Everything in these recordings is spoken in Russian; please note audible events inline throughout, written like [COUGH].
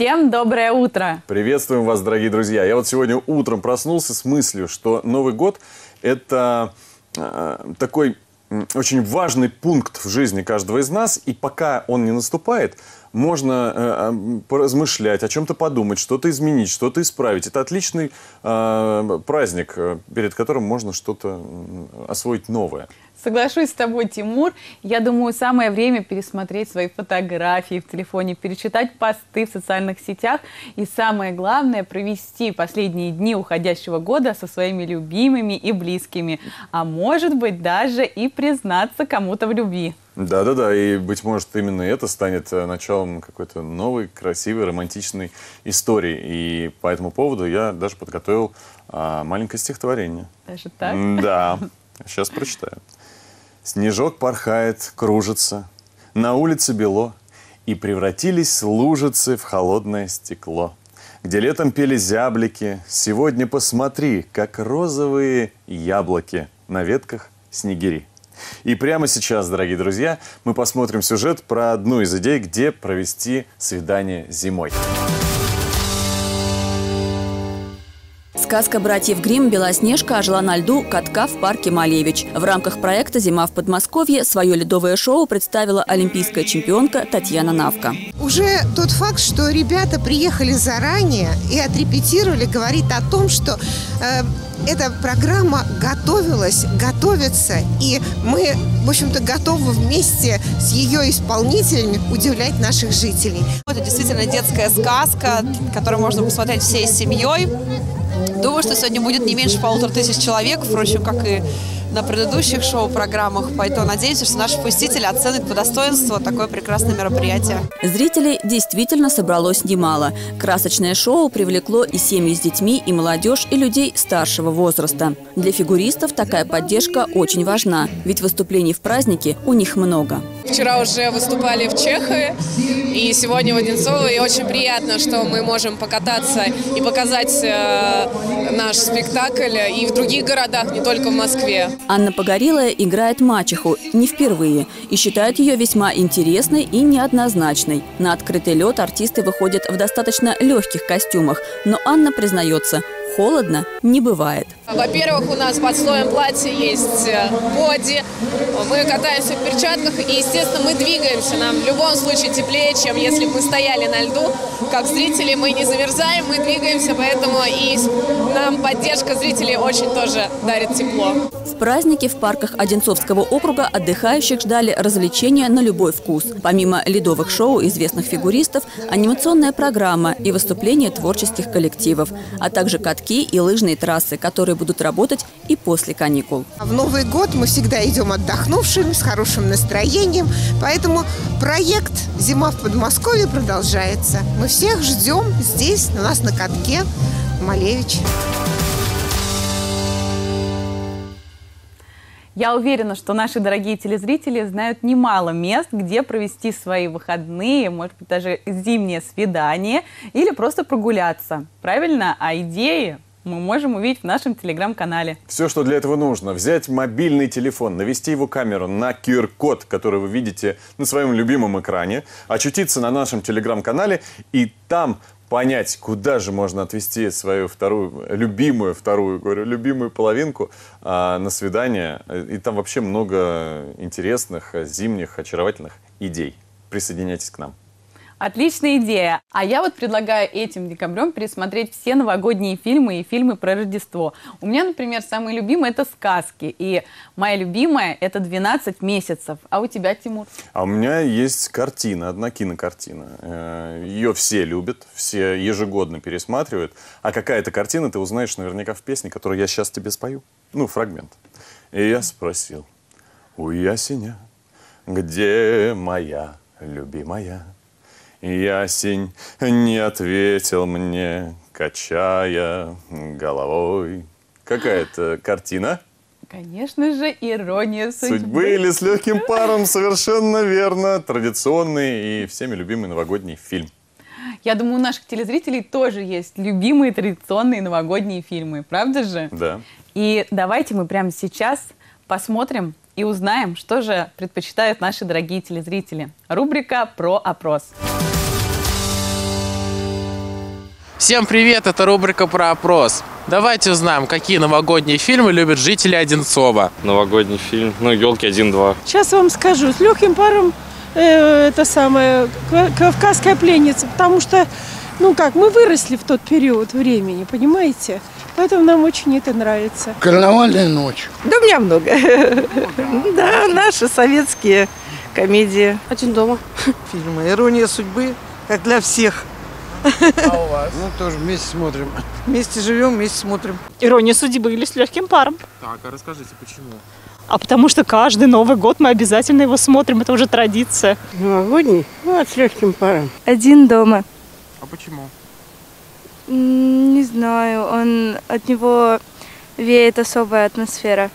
Всем доброе утро! Приветствуем вас, дорогие друзья! Я вот сегодня утром проснулся с мыслью, что Новый год – это э, такой очень важный пункт в жизни каждого из нас, и пока он не наступает, можно э, поразмышлять, о чем-то подумать, что-то изменить, что-то исправить. Это отличный э, праздник, э, перед которым можно что-то освоить новое. Соглашусь с тобой, Тимур. Я думаю, самое время пересмотреть свои фотографии в телефоне, перечитать посты в социальных сетях и самое главное, провести последние дни уходящего года со своими любимыми и близкими. А может быть, даже и признаться кому-то в любви. Да-да-да, и, быть может, именно это станет э, началом какой-то новой, красивой, романтичной истории. И по этому поводу я даже подготовил а, маленькое стихотворение. Даже так? Да, [LAUGHS] сейчас прочитаю. Снежок порхает, кружится, на улице бело, И превратились лужицы в холодное стекло. Где летом пели зяблики, сегодня посмотри, Как розовые яблоки на ветках снегири. И прямо сейчас, дорогие друзья, мы посмотрим сюжет про одну из идей, где провести свидание зимой. Сказка братьев Грим «Белоснежка» ожила на льду катка в парке Малевич. В рамках проекта «Зима в Подмосковье» свое ледовое шоу представила олимпийская чемпионка Татьяна Навка. Уже тот факт, что ребята приехали заранее и отрепетировали, говорит о том, что э, эта программа готовилась, готовится, и мы, в общем-то, готовы вместе с ее исполнителями удивлять наших жителей. Это действительно детская сказка, которую можно посмотреть всей семьей. Думаю, что сегодня будет не меньше полутора тысяч человек, впрочем, как и на предыдущих шоу-программах, поэтому надеемся, что наши посетители оценят по достоинству такое прекрасное мероприятие. Зрителей действительно собралось немало. Красочное шоу привлекло и семьи с детьми, и молодежь, и людей старшего возраста. Для фигуристов такая поддержка очень важна, ведь выступлений в празднике у них много. Вчера уже выступали в Чехии и сегодня в Одинцово. И очень приятно, что мы можем покататься и показать э, наш спектакль и в других городах, не только в Москве. Анна Погорелая играет мачеху не впервые и считает ее весьма интересной и неоднозначной. На открытый лед артисты выходят в достаточно легких костюмах, но Анна признается, холодно не бывает. Во-первых, у нас под слоем платья есть э, боди, мы катаемся в перчатках и, естественно, мы двигаемся. Нам в любом случае теплее, чем если бы мы стояли на льду. Как зрители мы не замерзаем, мы двигаемся, поэтому и нам поддержка зрителей очень тоже дарит тепло. В празднике в парках Одинцовского округа отдыхающих ждали развлечения на любой вкус. Помимо ледовых шоу известных фигуристов, анимационная программа и выступления творческих коллективов, а также катки и лыжные трассы, которые будут работать и после каникул. В Новый год мы всегда идем отдохнувшими, с хорошим настроением, поэтому проект «Зима в Подмосковье» продолжается. Мы всех ждем здесь, у нас на катке Малевич. Я уверена, что наши дорогие телезрители знают немало мест, где провести свои выходные, может быть, даже зимнее свидание или просто прогуляться. Правильно? А идеи мы можем увидеть в нашем телеграм-канале. Все, что для этого нужно, взять мобильный телефон, навести его камеру на QR-код, который вы видите на своем любимом экране, очутиться на нашем телеграм-канале и там понять, куда же можно отвести свою вторую, любимую вторую, говорю, любимую половинку а, на свидание. И там вообще много интересных, зимних, очаровательных идей. Присоединяйтесь к нам. Отличная идея. А я вот предлагаю этим декабрем пересмотреть все новогодние фильмы и фильмы про Рождество. У меня, например, самые любимые это сказки. И моя любимая это «12 месяцев». А у тебя, Тимур? А у меня есть картина, одна кинокартина. Э, Ее все любят, все ежегодно пересматривают. А какая это картина, ты узнаешь наверняка в песне, которую я сейчас тебе спою. Ну, фрагмент. И я спросил у ясеня, где моя любимая? Ясень не ответил мне, качая головой. Какая-то картина? Конечно же, ирония судьбы. Судьбы или с легким паром, совершенно верно. Традиционный и всеми любимый новогодний фильм. Я думаю, у наших телезрителей тоже есть любимые традиционные новогодние фильмы, правда же? Да. И давайте мы прямо сейчас посмотрим и узнаем, что же предпочитают наши дорогие телезрители. Рубрика про опрос. Всем привет, это рубрика про опрос. Давайте узнаем, какие новогодние фильмы любят жители Одинцова. Новогодний фильм, ну, елки 1-2. Сейчас вам скажу, с легким паром э, это самое «Ка- Кавказская пленница, потому что, ну как, мы выросли в тот период времени, понимаете? Поэтому нам очень это нравится. Карнавальная ночь. Да у меня много. [LAUGHS] Да, наши советские комедии. Один дома. Фильмы «Ирония судьбы», как для всех. Ну, тоже вместе смотрим. Вместе живем, вместе смотрим. Ирония судьбы или с легким паром. Так, а расскажите, почему? А потому что каждый Новый год мы обязательно его смотрим, это уже традиция. Новогодний? Вот, с легким паром. Один дома. А почему? Не знаю, он от него веет особая атмосфера.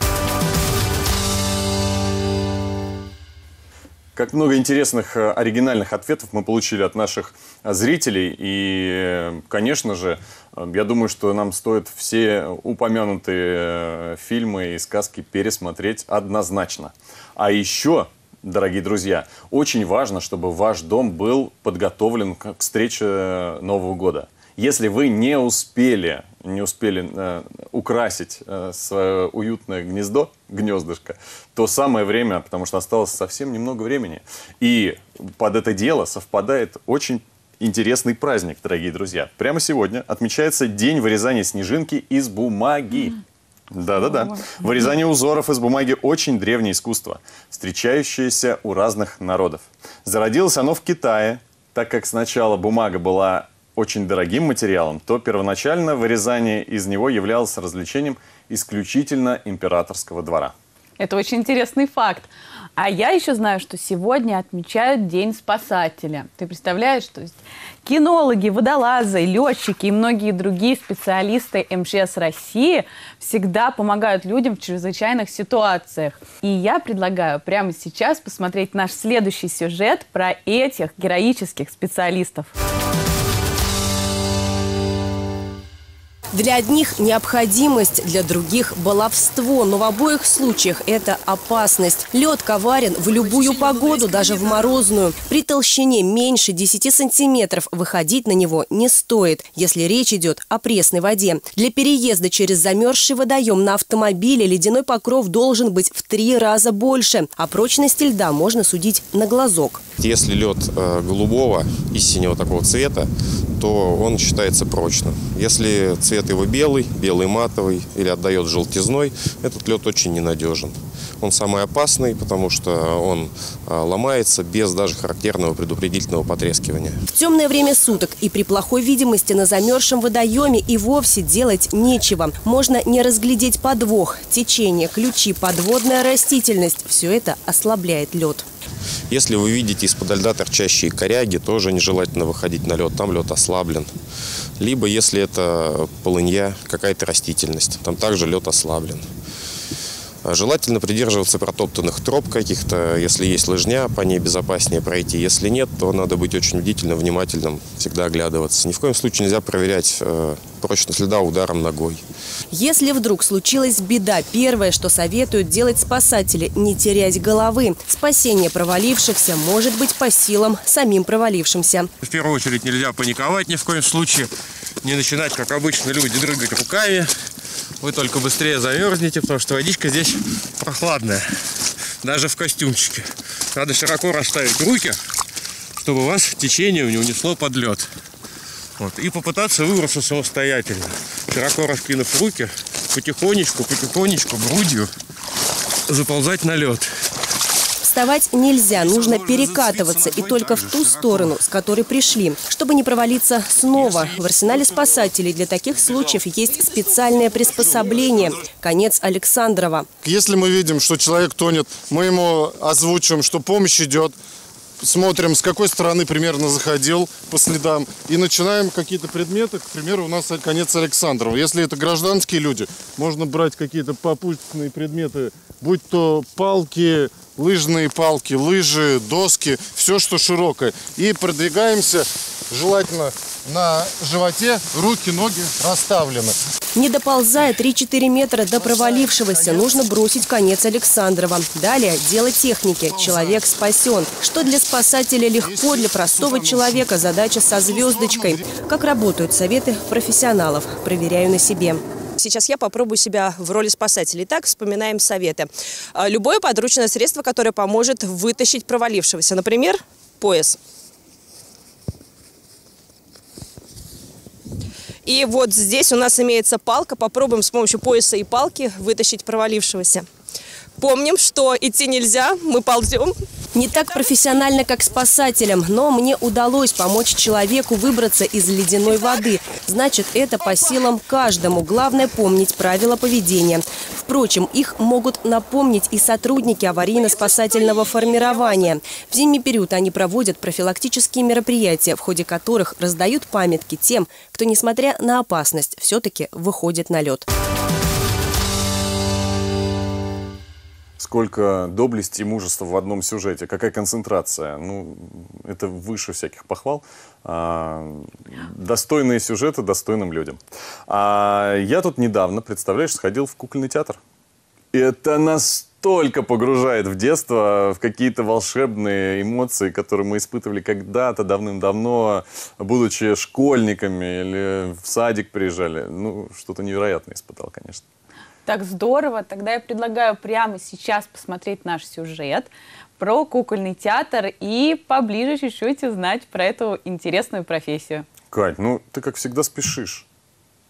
Как много интересных э, оригинальных ответов мы получили от наших э, зрителей. И, э, конечно же, я думаю, что нам стоит все упомянутые фильмы и сказки пересмотреть однозначно. А еще, дорогие друзья, очень важно, чтобы ваш дом был подготовлен к встрече э, Нового года. Если вы не успели, не успели э, украсить э, свое уютное гнездо, гнездышко, то самое время, потому что осталось совсем немного времени. И под это дело совпадает очень интересный праздник, дорогие друзья. Прямо сегодня отмечается День вырезания снежинки из бумаги. Да-да-да. Вырезание узоров из бумаги – очень древнее искусство, встречающееся у разных народов. Зародилось оно в Китае, так как сначала бумага была очень дорогим материалом, то первоначально вырезание из него являлось развлечением исключительно императорского двора. Это очень интересный факт. А я еще знаю, что сегодня отмечают День спасателя. Ты представляешь, то есть кинологи, водолазы, летчики и многие другие специалисты МЧС России всегда помогают людям в чрезвычайных ситуациях. И я предлагаю прямо сейчас посмотреть наш следующий сюжет про этих героических специалистов. Для одних необходимость, для других баловство, но в обоих случаях это опасность. Лед коварен в любую погоду, даже в морозную. При толщине меньше 10 сантиметров выходить на него не стоит, если речь идет о пресной воде. Для переезда через замерзший водоем на автомобиле ледяной покров должен быть в три раза больше, а прочности льда можно судить на глазок. Если лед э, голубого и синего такого цвета, то он считается прочным. Если цвет его белый, белый матовый или отдает желтизной, этот лед очень ненадежен. Он самый опасный, потому что он э, ломается без даже характерного предупредительного потрескивания. В темное время суток и при плохой видимости на замерзшем водоеме и вовсе делать нечего. Можно не разглядеть подвох, течение, ключи, подводная растительность. Все это ослабляет лед. Если вы видите из-под льда торчащие коряги, тоже нежелательно выходить на лед, там лед ослаблен. Либо если это полынья, какая-то растительность, там также лед ослаблен. А Желательно придерживаться протоптанных троп каких-то. Если есть лыжня, по ней безопаснее пройти. Если нет, то надо быть очень бдительным, внимательным, всегда оглядываться. Ни в коем случае нельзя проверять э, прочность льда ударом ногой. Если вдруг случилась беда, первое, что советуют делать спасатели – не терять головы. Спасение провалившихся может быть по силам самим провалившимся. В первую очередь нельзя паниковать ни в коем случае. Не начинать, как обычно люди, дрыгать руками. Вы только быстрее замерзнете, потому что водичка здесь прохладная. Даже в костюмчике. Надо широко расставить руки, чтобы вас течение не унесло под лед. Вот. И попытаться выбраться самостоятельно. Широко раскинув руки, потихонечку, потихонечку, грудью заползать на лед. Вставать нельзя, нужно перекатываться и только в ту сторону, с которой пришли, чтобы не провалиться снова. В арсенале спасателей для таких случаев есть специальное приспособление. Конец Александрова. Если мы видим, что человек тонет, мы ему озвучиваем, что помощь идет, смотрим, с какой стороны примерно заходил по следам, и начинаем какие-то предметы, к примеру, у нас конец Александрова. Если это гражданские люди, можно брать какие-то попутные предметы, будь то палки, лыжные палки, лыжи, доски, все, что широкое. И продвигаемся, желательно на животе, руки, ноги расставлены. Не доползая 3-4 метра до провалившегося, нужно бросить конец Александрова. Далее – дело техники. Человек спасен. Что для спасателя легко, для простого человека задача со звездочкой. Как работают советы профессионалов? Проверяю на себе. Сейчас я попробую себя в роли спасателя. Итак, вспоминаем советы. А, Любое подручное средство, которое поможет вытащить провалившегося. Например, пояс. И вот здесь у нас имеется палка. Попробуем с помощью пояса и палки вытащить провалившегося. Помним, что идти нельзя, мы ползем. Не так профессионально, как спасателям, но мне удалось помочь человеку выбраться из ледяной воды. Значит, это по силам каждому. Главное помнить правила поведения. Впрочем, их могут напомнить и сотрудники аварийно-спасательного формирования. В зимний период они проводят профилактические мероприятия, в ходе которых раздают памятки тем, кто, несмотря на опасность, все-таки выходит на лед. Сколько доблести и мужества в одном сюжете, какая концентрация. Ну, это выше всяких похвал. А, достойные сюжеты достойным людям. А я тут недавно, представляешь, сходил в кукольный театр. Это настолько погружает в детство, в какие-то волшебные эмоции, которые мы испытывали когда-то давным-давно, будучи школьниками или в садик приезжали. Ну, что-то невероятное испытал, конечно. Так здорово. Тогда я предлагаю прямо сейчас посмотреть наш сюжет про кукольный театр и поближе чуть-чуть узнать про эту интересную профессию. Кать, ну ты как всегда спешишь.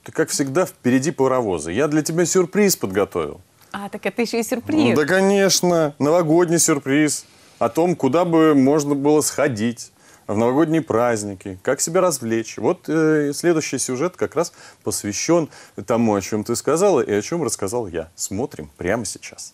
Ты как всегда впереди паровоза. Я для тебя сюрприз подготовил. А, так это еще и сюрприз. Ну да, конечно. Новогодний сюрприз. О том, куда бы можно было сходить в новогодние праздники, как себя развлечь. Вот э, следующий сюжет как раз посвящен тому, о чем ты сказала и о чем рассказал я. Смотрим прямо сейчас.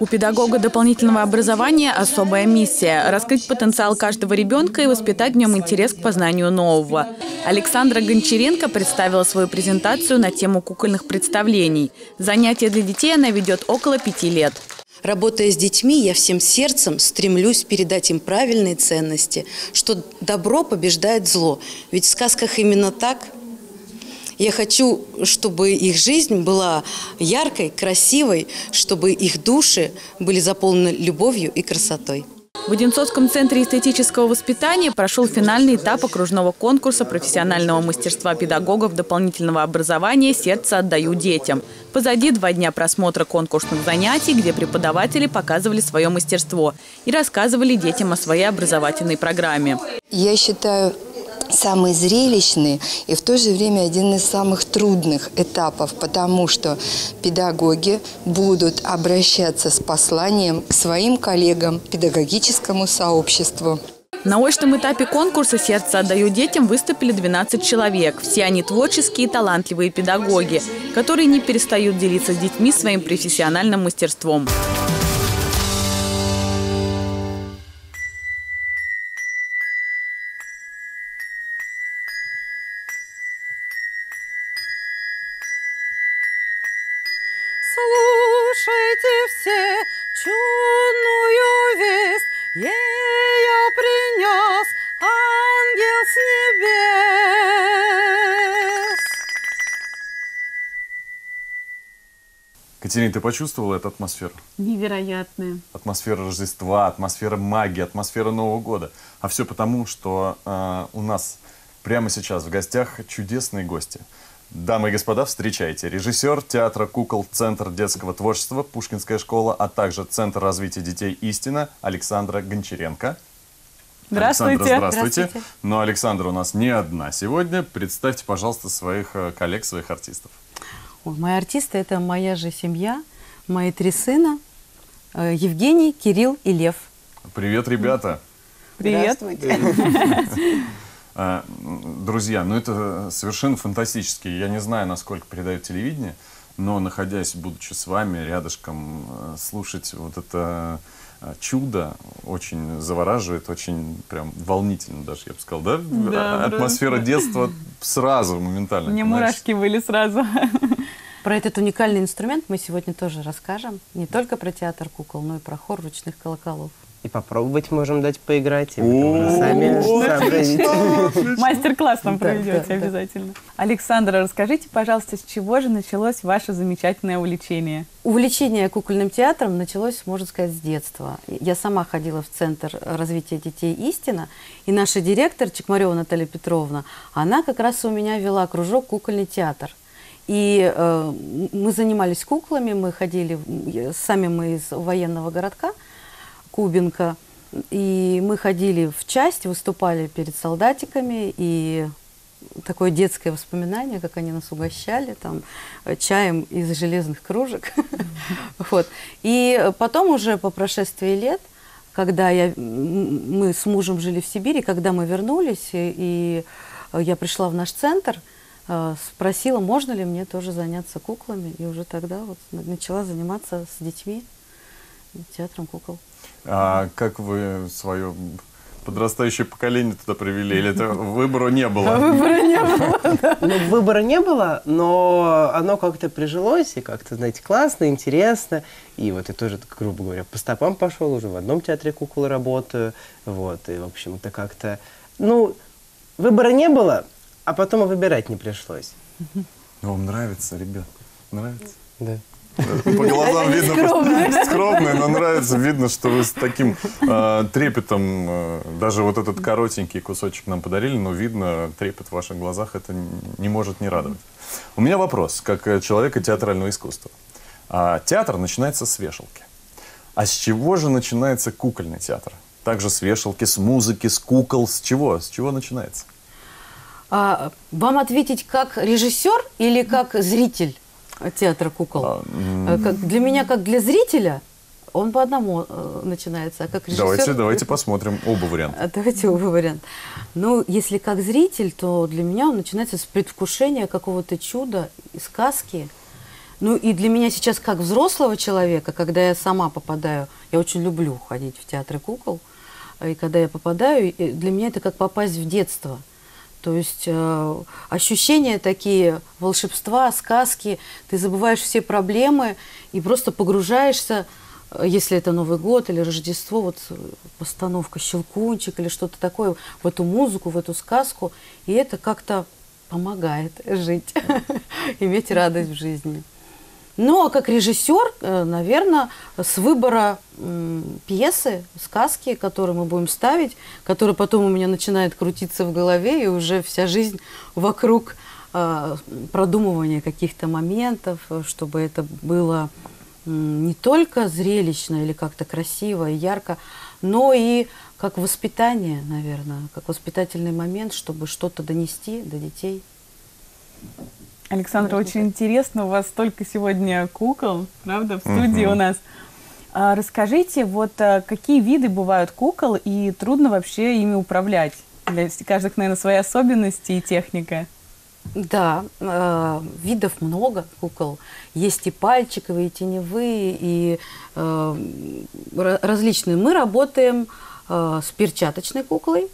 У педагога дополнительного образования особая миссия – раскрыть потенциал каждого ребенка и воспитать в нем интерес к познанию нового. Александра Гончаренко представила свою презентацию на тему кукольных представлений. Занятия для детей она ведет около пяти лет. Работая с детьми, я всем сердцем стремлюсь передать им правильные ценности, что добро побеждает зло. Ведь в сказках именно так. Я хочу, чтобы их жизнь была яркой, красивой, чтобы их души были заполнены любовью и красотой. В Одинцовском центре эстетического воспитания прошел финальный этап окружного конкурса профессионального мастерства педагогов дополнительного образования «Сердце отдаю детям». Позади два дня просмотра конкурсных занятий, где преподаватели показывали свое мастерство и рассказывали детям о своей образовательной программе. Я считаю, самый зрелищный и в то же время один из самых трудных этапов, потому что педагоги будут обращаться с посланием к своим коллегам, педагогическому сообществу. На очном этапе конкурса «Сердце отдаю детям» выступили 12 человек. Все они творческие и талантливые педагоги, которые не перестают делиться с детьми своим профессиональным мастерством. Весть, ее принес ангел с небес. Катерина, ты почувствовала эту атмосферу? Невероятные. Атмосфера Рождества, атмосфера магии, атмосфера Нового года. А все потому, что э, у нас прямо сейчас в гостях чудесные гости. Дамы и господа, встречайте. Режиссер театра «Кукол. Центр детского творчества. Пушкинская школа», а также Центр развития детей «Истина» Александра Гончаренко. Здравствуйте. Александра, здравствуйте. Здравствуйте. Но Александра у нас не одна сегодня. Представьте, пожалуйста, своих э, коллег, своих артистов. Ой, мои артисты – это моя же семья, мои три сына э, – Евгений, Кирилл и Лев. Привет, ребята. Привет. М, [LAUGHS] Друзья, ну это совершенно фантастически. Я не знаю, насколько передает телевидение, но находясь, будучи с вами рядышком, э, слушать вот это э, чудо очень завораживает, очень прям волнительно даже, я бы сказал, да? Да, Атмосфера просто. детства сразу, моментально. Мне понимаешь? мурашки были сразу. Про этот уникальный инструмент мы сегодня тоже расскажем. Не только про театр кукол, но и про хор ручных колоколов. И попробовать можем дать поиграть, и вы уже сами сообразите. Мастер-класс нам проведете обязательно. Александра, расскажите, пожалуйста, с чего же началось ваше замечательное увлечение? Увлечение кукольным театром началось, можно сказать, с детства. Я сама ходила в Центр развития детей «Истина», и наша директор Чекмарева Наталья Петровна, она как раз у меня вела кружок «Кукольный театр». И э, мы занимались куклами, мы ходили, сами мы из военного городка Кубинка, и мы ходили в часть, выступали перед солдатиками, и такое детское воспоминание, как они нас угощали там чаем из железных кружек. [LAUGHS] Вот. И потом уже по прошествии лет, когда я, мы с мужем жили в Сибири, когда мы вернулись, и, и я пришла в наш центр, э, спросила, можно ли мне тоже заняться куклами, и уже тогда вот начала заниматься с детьми театром кукол. А как вы свое подрастающее поколение туда привели? Или это выбора не было? [LAUGHS] [LAUGHS] Ну, выбора не было, но оно как-то прижилось, и как-то, знаете, классно, интересно. И вот я тоже, грубо говоря, по стопам пошел, уже в одном театре кукол работаю. Вот, и, в общем-то, как-то... Ну, выбора не было, а потом и выбирать не пришлось. Вам нравится, ребят? Нравится? Да. По глазам видно, Скромная. просто скромная, но нравится. Видно, что вы с таким э, трепетом, э, даже вот этот коротенький кусочек нам подарили, но видно, трепет в ваших глазах это не может не радовать. У меня вопрос, как э, человека театрального искусства. А, театр начинается с вешалки. А с чего же начинается кукольный театр? Также с вешалки, с музыки, с кукол, с чего? С чего начинается? А вам ответить как режиссер или как зритель театра кукол? Э, как- для меня, как для зрителя, он по одному э, начинается, а как режиссер... Давайте, давайте [LAUGHS] посмотрим оба варианта. А, Давайте оба варианта. Ну, если как зритель, то для меня он начинается с предвкушения какого-то чуда, сказки. Ну и для меня сейчас как взрослого человека, когда я сама попадаю, я очень люблю ходить в театры кукол, и когда я попадаю, и для меня это как попасть в детство. То есть э, ощущения такие, волшебства, сказки, ты забываешь все проблемы и просто погружаешься, э, если это Новый год или Рождество, вот э, постановка «Щелкунчик» или что-то такое, в эту музыку, в эту сказку, и это как-то помогает жить, [LAUGHS] иметь радость в жизни. Ну, а как режиссер, наверное, с выбора пьесы, сказки, которые мы будем ставить, которые потом у меня начинает крутиться в голове, и уже вся жизнь вокруг а, продумывания каких-то моментов, э, чтобы это было не только зрелищно или как-то красиво и ярко, но и как воспитание, наверное, как воспитательный момент, чтобы что-то донести до детей. Александра, очень интересно, у вас столько сегодня кукол, правда, в студии Мгм. у нас. А, Расскажите, вот а, какие виды бывают кукол и трудно вообще ими управлять? Для каждых, наверное, свои особенности и техника. Да, э, видов много кукол. Есть и пальчиковые, и теневые, и э, ра- различные. Мы работаем э, с перчаточной куклой.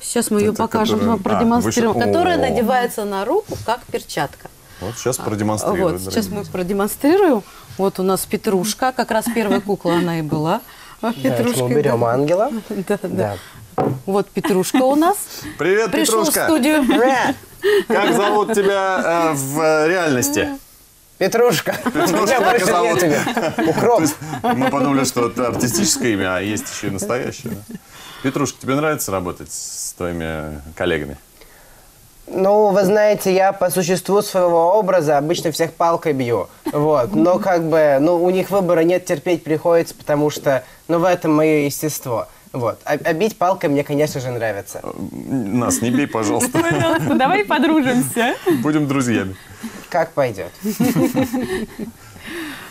Сейчас мы ее Это покажем, которая- мы продемонстрируем. а, которая О. надевается на руку, как перчатка. Вот сейчас продемонстрирую. Вот, сейчас мы продемонстрируем. Вот у нас Петрушка, как раз первая кукла она и была. [LAUGHS] Давайте мы берем ангела. [LAUGHS] Да, да. Вот Петрушка у нас. Привет, Пришел в Петрушка. студию. [LAUGHS] Как зовут тебя э, в э, реальности? Петрушка. Петрушка, как зовут? тебе. Укроп. Мы подумали, что это артистическое имя, а есть еще и настоящее. да? Петрушка, тебе нравится работать с твоими коллегами? Ну, вы знаете, я по существу своего образа обычно всех палкой бью. Вот. Но как бы, ну, у них выбора нет, терпеть приходится, потому что, ну, в этом мое естество. Вот. А, а бить палкой мне, конечно же, нравится. Нас не бей, пожалуйста. Пожалуйста, давай подружимся. Будем друзьями. Как пойдет.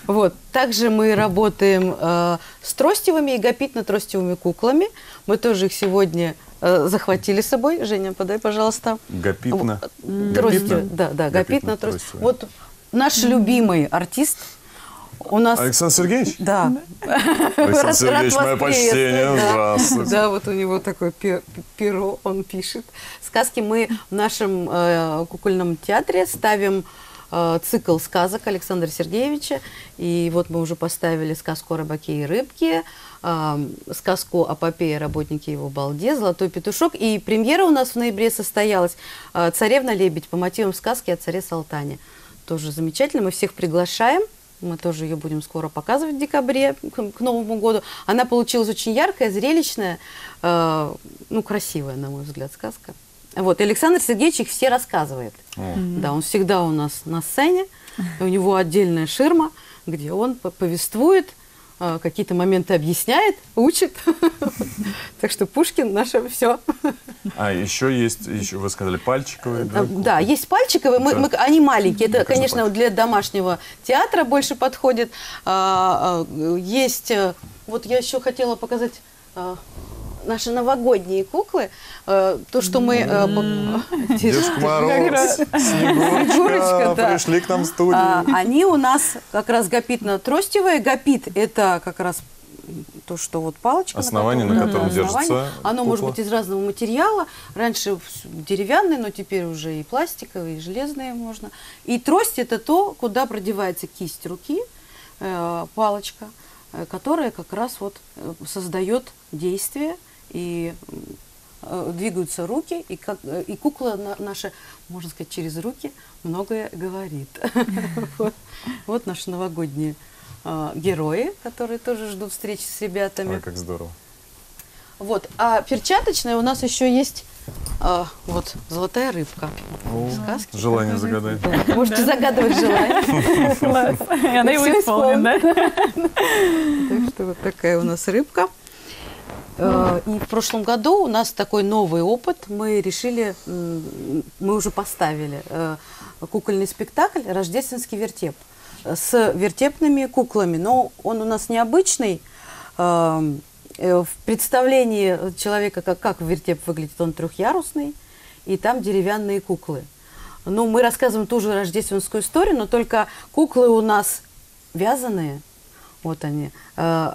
Вот. Также мы работаем э, с тростевыми и гапитно-тростевыми куклами. Мы тоже их сегодня э, захватили с собой. Женя, подай, пожалуйста. Гапитно. Тростью, да, да, гапитно, трость. Вот наш любимый артист у нас... Александр Сергеевич? Да. Александр Сергеевич, мое почтение. да. Здравствуйте. Да, вот у него такое пе- перо, он пишет. Сказки мы в нашем э, кукольном театре ставим цикл сказок Александра Сергеевича. И вот мы уже поставили сказку о рыбаке и рыбке, э, сказку о попе и работнике его балде, «Золотой петушок». И премьера у нас в ноябре состоялась э, «Царевна-лебедь» по мотивам сказки о царе Салтане. Тоже замечательно. Мы всех приглашаем. Мы тоже ее будем скоро показывать в декабре, к, Новому году. Она получилась очень яркая, зрелищная, э, ну, красивая, на мой взгляд, сказка. Вот, и Александр Сергеевич их все рассказывает. Мгм. Да, он всегда у нас на сцене, у него отдельная ширма, где он по- повествует, э, какие-то моменты объясняет, учит. [LAUGHS] Так что Пушкин наше все. А еще есть, еще вы сказали, пальчиковые, да? Да, есть пальчиковые, мы, мы- они маленькие. Это, конечно, для домашнего театра больше подходит. А, а, Есть, э, вот я еще хотела показать а, наши новогодние куклы. Э, То, что мы... э, по- Дедушка Мороз. Снегурочка, пришли к нам в студию. А, Они у нас как раз гапитно-тростевые. Гапит – это как раз то, что вот палочка. Основание, на котором держится основание. Оно может быть из разного материала. Раньше деревянный, но теперь уже и пластиковые, и железные можно. И трость – это то, куда продевается кисть руки, э, палочка, которая как раз вот создает действие и э, двигаются руки, и, как, э, и кукла на- наша, можно сказать, через руки многое говорит. [LAUGHS] Вот- наши новогодние э, герои, которые тоже ждут встречи с ребятами. Ой, как здорово. Вот. А перчаточная у нас еще есть а, вот золотая рыбка. О, Сказки. Желание загадать. Можете загадывать желание. [LAUGHS] Она его исполнит, да? [LAUGHS] Так что вот такая у нас рыбка. Э, И в прошлом году у нас такой новый опыт. Мы решили, мы уже поставили э, кукольный спектакль «Рождественский вертеп» с вертепными куклами. Но он у нас необычный. Эм, э, В представлении человека, как, как вертеп выглядит, он трехъярусный, и там деревянные куклы. Ну, мы рассказываем ту же рождественскую историю, но только куклы у нас вязаные, вот они. Э,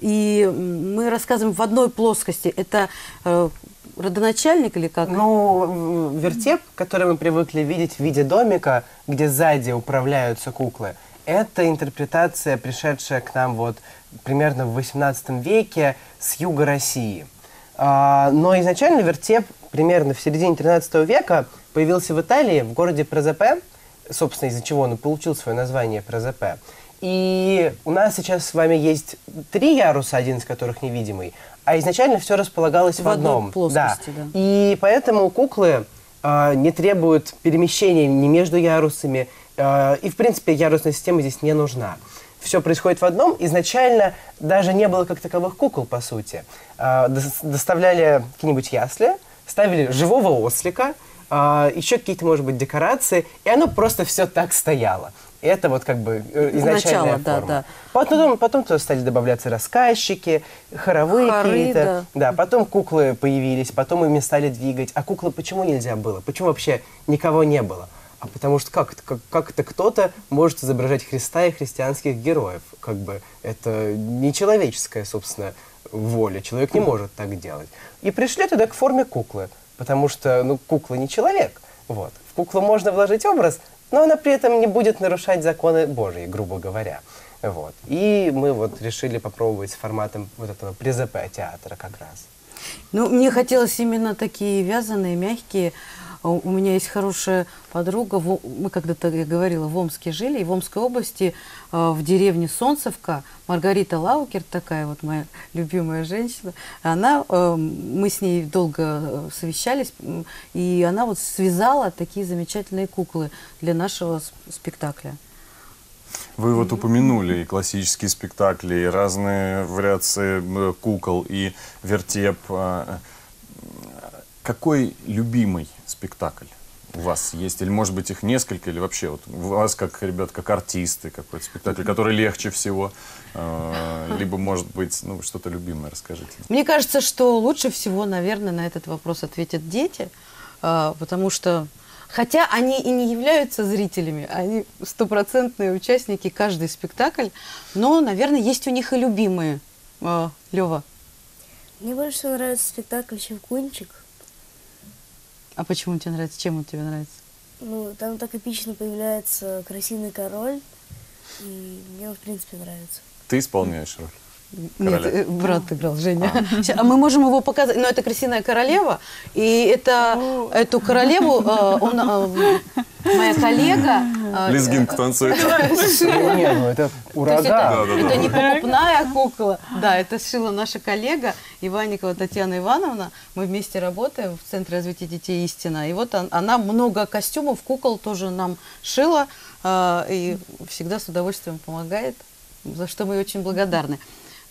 И мы рассказываем в одной плоскости. Это э, родоначальник или как? Ну, вертеп, который мы привыкли видеть в виде домика, где сзади управляются куклы, это интерпретация, пришедшая к нам вот примерно в 18 веке с юга России. А, но изначально вертеп примерно в середине 13 века появился в Италии, в городе Прозепе, собственно, из-за чего он и получил свое название Прозепе. И у нас сейчас с вами есть три яруса, один из которых невидимый, а изначально все располагалось в, В одном. плоскости, да. И поэтому куклы а, не требуют перемещения ни между ярусами, а, и, в принципе, ярусная система здесь не нужна. Все происходит в одном. Изначально даже не было как таковых кукол, по сути. Дос- доставляли какие-нибудь ясли, ставили живого ослика, а, еще какие-то, может быть, декорации, и оно просто все так стояло. Это вот как бы э, изначальная Начало, да, форма. да. Потом, потом туда стали добавляться рассказчики, хоровые Хоры, какие-то. Да, потом куклы появились, потом ими стали двигать. А куклы почему нельзя было? Почему вообще никого не было? А потому что как, это- как, как кто-то может изображать Христа и христианских героев? Как бы это нечеловеческая, собственно, воля. Человек не может так делать. И пришли туда к форме куклы, потому что ну, кукла не человек. Вот. В куклу можно вложить образ, но она при этом не будет нарушать законы Божьи, грубо говоря. Вот. И мы вот решили попробовать с форматом вот этого призепе театра как раз. Ну, мне хотелось именно такие вязаные, мягкие. А У меня есть хорошая подруга, мы когда-то, я говорила, в Омске жили, и в Омской области, э, в деревне Солнцевка, Маргарита Лаукер, такая вот моя любимая женщина, она, э, мы с ней долго э, совещались, и она вот связала такие замечательные куклы для нашего спектакля. Вы вот упомянули и классические спектакли, и разные вариации э, кукол, и вертеп. А, Какой любимый спектакль у вас есть? Или, может быть, их несколько? Или вообще вот у вас, как ребят, как артисты, какой-то спектакль, который легче всего? э, Либо, может быть, ну, что-то любимое расскажите. Мне кажется, что лучше всего, наверное, на этот вопрос ответят дети, а, потому что, хотя они и не являются зрителями, они стопроцентные участники каждый спектакль, но, наверное, есть у них и любимые. А, Лева, Мне больше всего нравится спектакль «Щелкунчик». А почему тебе нравится? Чем он тебе нравится? Ну, там так эпично появляется красивый король, и мне он, в принципе, нравится. Ты исполняешь роль? Нет, Короля. э, брат играл, Женя. [LAUGHS] Ща- А мы можем его показать. Но это крысиная королева. И это, эту королеву, э, он, э, моя коллега... э, Лезгинку танцует. [LAUGHS] Не, ну это ураган. Это, Да-да-да. это не покупная кукла. Да, это сшила наша коллега Иванникова Татьяна Ивановна. Мы вместе работаем в Центре развития детей «Истина». И вот он- она много костюмов, кукол тоже нам шила. э, И всегда с удовольствием помогает, за что мы очень благодарны.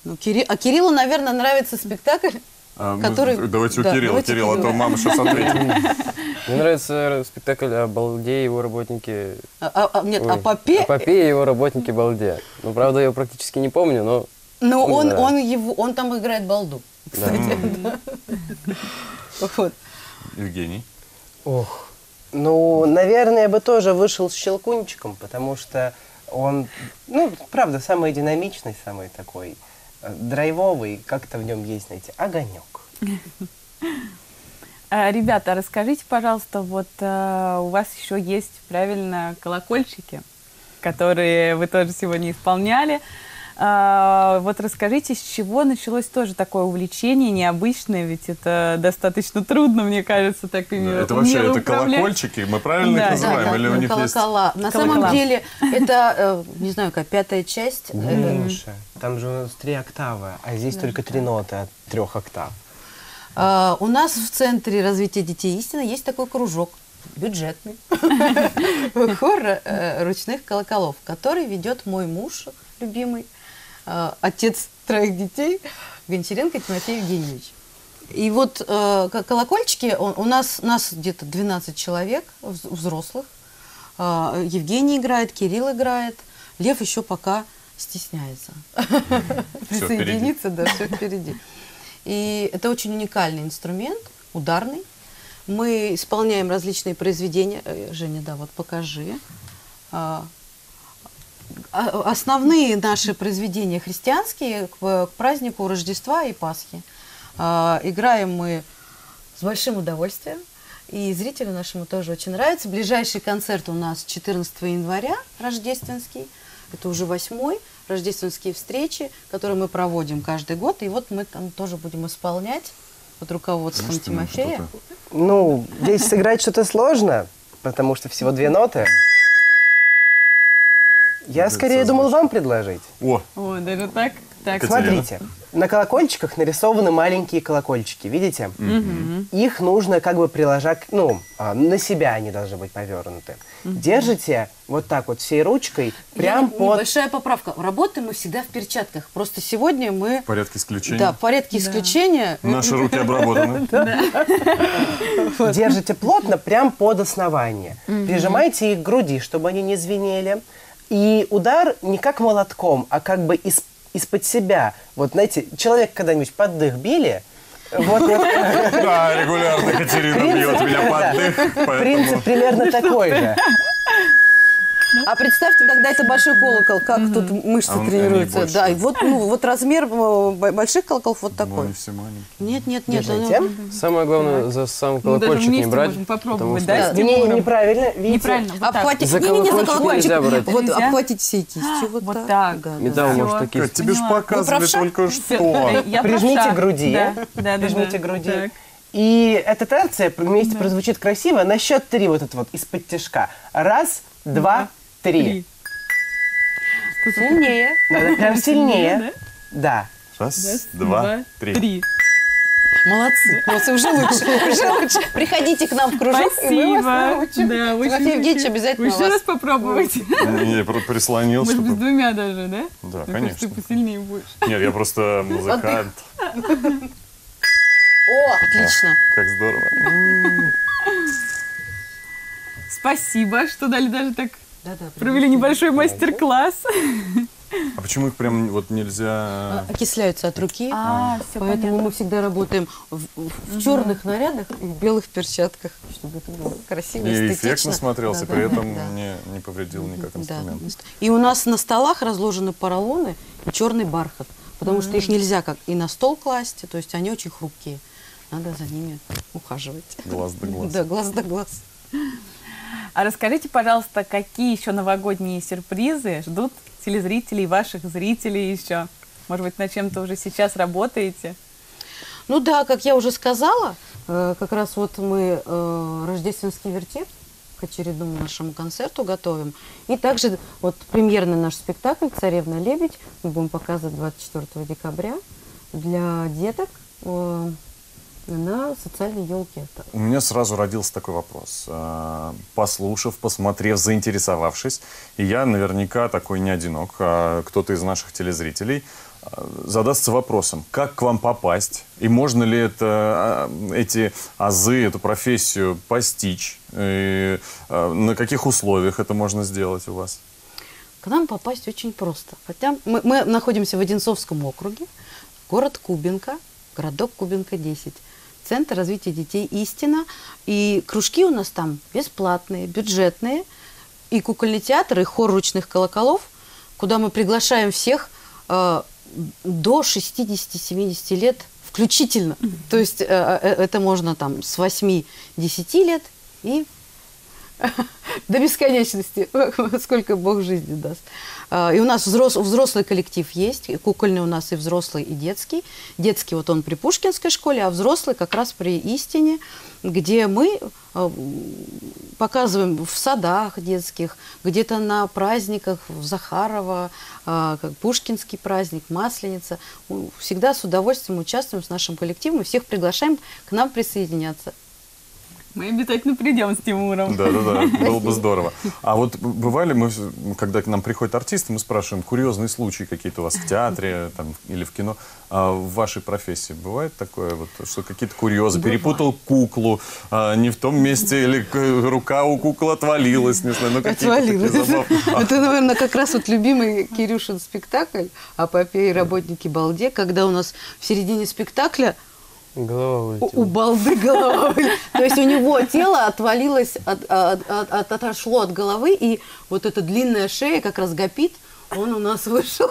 Ну, Кири- А Кириллу, наверное, нравится спектакль, А, ну, который... Давайте у Да, Кирилла, давайте Кирилл, а то мама сейчас ответит. [LAUGHS] Мне нравится спектакль о Балде и его работнике. А- а- а, нет, Ой, о Попе. О Попе и его работнике Балде. Ну, правда, я его практически не помню, но... Но он, он, его, он там играет балду. Кстати, да. [LAUGHS] Вот. Евгений. Ох, ну, наверное, я бы тоже вышел с Щелкунчиком, потому что он, ну, правда, самый динамичный, самый такой драйвовый, как-то в нем есть, знаете, огонек. [LAUGHS] А, Ребята, расскажите, пожалуйста, вот э, у вас еще есть, правильно, колокольчики, которые вы тоже сегодня исполняли. А, вот расскажите, с чего началось тоже такое увлечение необычное, ведь это достаточно трудно, мне кажется, так ими Это вообще это управлять. колокольчики, мы правильно Да, их называем? Да, Или у них есть... колокола. На Колокола. самом деле, [LAUGHS] это, э, не знаю, как пятая часть. э, Меньше. Там же у нас три октавы, а здесь только три ноты от трех октав. А, У нас в Центре развития детей истины есть такой кружок бюджетный [LAUGHS] хор э, ручных колоколов, который ведет мой муж любимый, отец троих детей Гончаренко Тимофей Евгеньевич. И вот э, ко- колокольчики, он- у нас, нас где-то 12 человек вз- взрослых. А, Евгений играет, Кирилл играет, Лев еще пока стесняется присоединиться, да, все впереди. И это очень уникальный инструмент, ударный. Мы исполняем различные произведения. Э, Женя, да, вот покажи. А, Основные наши произведения христианские к, к празднику Рождества и Пасхи. А, Играем мы с большим удовольствием. И зрителю нашему тоже очень нравится. Ближайший концерт у нас 14 января, рождественский. Это уже восьмой. Рождественские встречи, которые мы проводим каждый год. И вот мы там тоже будем исполнять под руководством Можете нам Тимофея. Ну, здесь сыграть что-то сложно, потому что всего две ноты. Я скорее думал вам предложить. О, О, даже так? Так. Смотрите, на колокольчиках нарисованы маленькие колокольчики, видите? Мгм. Их нужно как бы приложать, ну, а, на себя они должны быть повернуты. Держите вот так вот всей ручкой, прям Я- под... Небольшая поправка. Работаем мы всегда в перчатках. Просто сегодня мы... в порядке исключения. Да, в порядке исключения. Наши руки обработаны. [LAUGHS] [LAUGHS] Держите плотно, прям под основание. Прижимайте их к груди, чтобы они не звенели. И удар не как молотком, а как бы из, из-под себя. Вот, знаете, человек когда-нибудь под дых били, вот, вот. [LAUGHS] Да, регулярно Катерина бьет меня под дых. Принцип примерно такой же. А представьте, когда это большой колокол, как тут мышцы А он- тренируются. больше. Да, и вот, ну, вот размер э, бо- больших колоколов вот Ну, такой. все. Нет, нет, нет. Держите. Самое главное, за сам даже колокольчик не брать. попробовать, что- да? Не, неправильно, видите? Неправильно. Обхватить, За не, не, не, за колокольчик нельзя брать. Вот Нельзя? обхватить всей кистью. Вот, Вот так. так. Да, да, Металл да. может такие. Тебе же показывали правша? только что. Прижмите груди. Прижмите груди. И эта терция вместе прозвучит красиво. На счет три вот это вот из-под тяжка. Раз, два, три. Сильнее. Надо прям сильнее. Да. Раз, два, три. Три. Молодцы. Молодцы, уже лучше. [LAUGHS] Уже лучше. Приходите к нам в кружок, и мы вас Спасибо. научим. Да, очень Тимофей Евгеньевич обязательно Еще вас- раз попробуйте. Не, я прислонился. Может быть, с двумя даже, да? Да, Ты конечно. просто посильнее будешь. Нет, я просто музыкант. [LAUGHS] О, отлично. Как здорово. Спасибо, что дали даже так Да-да, провели небольшой мастер-класс. А почему их прям вот нельзя... Окисляются от руки. А, всё Поэтому понятно. мы всегда работаем в, в черных нарядах и в белых перчатках, чтобы это было красиво, И эстетично. эффектно смотрелся, Да, при да, этом да. не, не повредил никак Да. инструмент. И у нас на столах разложены поролоны и черный бархат, потому что их нельзя как и на стол класть, то есть они очень хрупкие. Надо за ними ухаживать. Глаз да глаз. [LAUGHS] Да, глаз да глаз. А расскажите, пожалуйста, какие еще новогодние сюрпризы ждут телезрителей, ваших зрителей еще? Может быть, над чем-то уже сейчас работаете? Ну да, как я уже сказала, э, как раз вот мы э, рождественский вертеп к очередному нашему концерту готовим. И также вот премьерный наш спектакль «Царевна лебедь» мы будем показывать 24 декабря для деток э, на социальной елке. У меня сразу родился такой вопрос. А, Послушав, посмотрев, заинтересовавшись, и я наверняка такой не одинок, а кто-то из наших телезрителей а, задастся вопросом, как к вам попасть, и можно ли это, а, эти азы, эту профессию постичь, и на каких условиях это можно сделать у вас? К нам попасть очень просто. Хотя мы, мы находимся в Одинцовском округе, город Кубинка, городок Кубинка 10. Центр развития детей «Истина». И кружки у нас там бесплатные, бюджетные. И кукольный театр, и хор ручных колоколов, куда мы приглашаем всех э, до 60-70 лет включительно. То есть э, э, это можно там с 8-10 лет и [LAUGHS] до бесконечности, [LAUGHS] сколько Бог жизни даст. А, И у нас взрос, взрослый коллектив есть, и кукольный у нас и взрослый, и детский. Детский вот он при Пушкинской школе, а взрослый как раз при Истине, где мы а, показываем в садах детских, где-то на праздниках, в Захарова, а, Пушкинский праздник, Масленица. Всегда с удовольствием участвуем с нашим коллективом и всех приглашаем к нам присоединяться. Мы обязательно придем с Тимуром. Да-да-да, было бы здорово. А вот бывали мы, когда к нам приходят артисты, мы спрашиваем, курьезные случаи какие-то у вас в театре там, или в кино, а в вашей профессии бывает такое, вот, что какие-то курьезы, перепутал куклу а, не в том месте, или рука у куклы отвалилась, не знаю, ну забавные. [LAUGHS] Это, наверное, как раз вот любимый Кирюшин спектакль «Апопея работники Балде», когда у нас в середине спектакля Голова у, у балды голова вы- То есть у него тело отвалилось, от- от- от- от- отошло от головы, и вот эта длинная шея как раз гопит, он у нас вышел.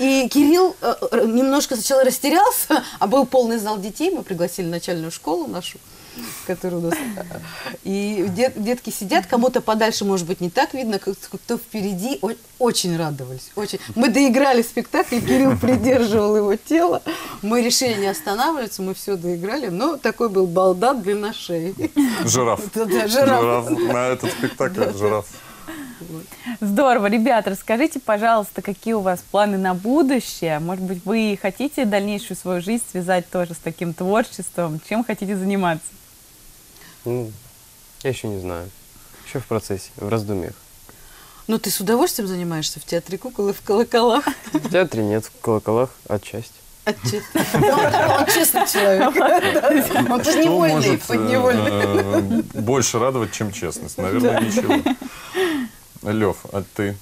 И Кирилл э, э, немножко сначала растерялся, а был полный зал детей, мы пригласили начальную школу нашу, которая у нас... И дет- детки сидят, кому-то подальше, может быть, не так видно, как- кто впереди. О- Очень радовались. Очень. Мы доиграли спектакль, Кирилл придерживал его тело. Мы решили не останавливаться, мы все доиграли, но такой был балдат длина шеи. Жираф. Жираф. На этот спектакль жираф. Здорово. Ребята, расскажите, пожалуйста, какие у вас планы на будущее? Может быть, вы хотите дальнейшую свою жизнь связать тоже с таким творчеством? Чем хотите заниматься? Ну, я еще не знаю. Еще в процессе, в раздумьях. Ну, ты с удовольствием занимаешься в театре кукол и в колоколах? В театре нет, в колоколах отчасти. Отчасти. Он честный человек. [LAUGHS] Он подневольный, может подневольный. э, э, больше радовать, чем честность? Наверное, ничего. Лев, а ты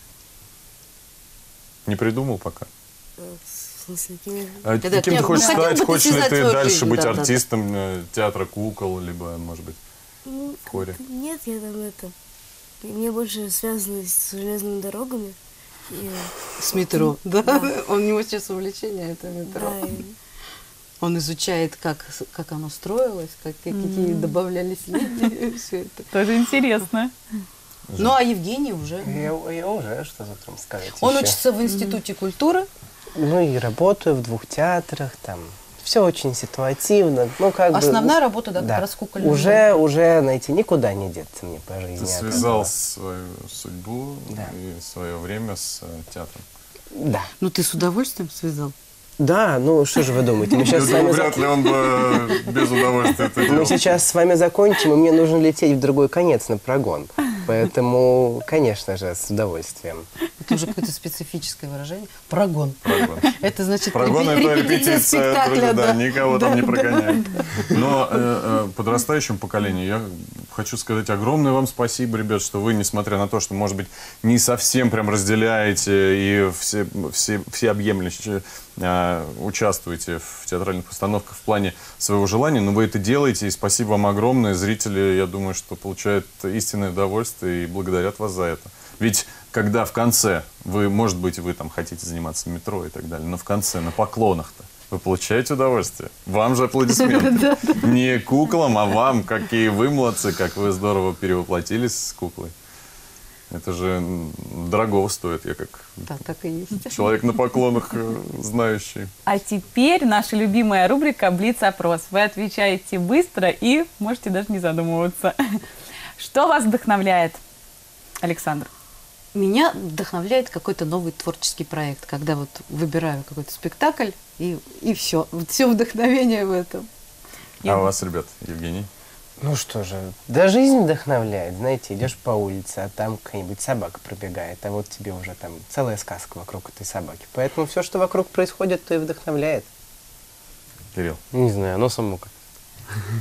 не придумал пока? В смысле, кем- А кем ты хочешь ну, стать? Хочешь ли ты дальше жизнь, быть артистом э, театра кукол, либо, может быть, Ну, в хоре? Нет, я там это... Мне больше связано с железными дорогами. И- С метро, да? Да. У него сейчас увлечение это метро. Да, и- Он изучает, как, как оно строилось, как, какие М. добавлялись линии, все это. Тоже интересно. [LAUGHS] Ну, а Евгений уже. Я, я уже что-то там сказать. Он еще. учится в Институте культуры. Ну и работаю в двух театрах, там все очень ситуативно. Ну, как бы, Основная работа, да, как раз кукольная. Уже, уже найти никуда не деться мне по жизни. Ты связал этого. свою судьбу и свое время с э, театром. Да. Ну, ты с удовольствием связал? Да, ну что же вы думаете? Мы сейчас с вами вряд ли он бы без удовольствия это делал. Мы сейчас с вами закончим, и мне нужно лететь в другой конец на прогон. Поэтому, конечно же, с удовольствием. Это уже какое-то специфическое выражение. Прогон. Прогон. Это значит Прогон репе- это репетиция, друзья, да, никого там Да, не да. прогоняют. Но э, э, подрастающему поколению я хочу сказать огромное вам спасибо, ребят, что вы, несмотря на то, что, может быть, не совсем прям разделяете и все, все, всеобъемлюще э, участвуете в театральных постановках в плане своего желания, но вы это делаете, и спасибо вам огромное. Зрители, я думаю, что получают истинное удовольствие и благодарят вас за это. Ведь когда в конце, вы, может быть, вы там хотите заниматься метро и так далее, но в конце, на поклонах-то, Вы получаете удовольствие. Вам же аплодисменты. [LAUGHS] Не куклам, а вам. Какие вы молодцы, как вы здорово перевоплотились с куклой. Это же м, дорогого стоит, я как Да, так и есть. человек на поклонах э, знающий. А теперь наша любимая рубрика «Блиц-опрос». Вы отвечаете быстро и можете даже не задумываться. [LAUGHS] Что вас вдохновляет, Александр? Меня вдохновляет какой-то новый творческий проект, когда вот выбираю какой-то спектакль, и, и все. Все вдохновение в этом. А у вас, ребят, Евгений? Ну что же, да жизнь вдохновляет. Знаете, идешь по улице, а там какая-нибудь собака пробегает, а вот тебе уже там целая сказка вокруг этой собаки. Поэтому все, что вокруг происходит, то и вдохновляет. Кирилл. Не знаю, оно само как.